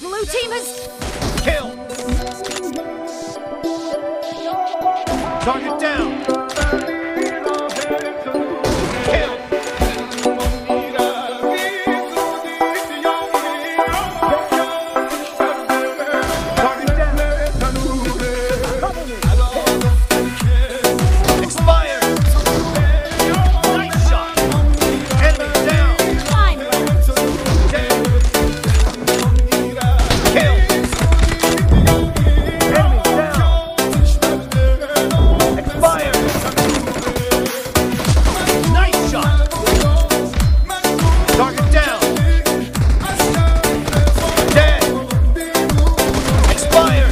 Blue team has... Kill! Target down! fire!